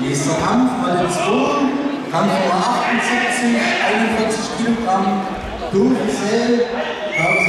Nächster Kampf, Maledition, Kampf Nummer 78, 41 Kilogramm, Dunkel,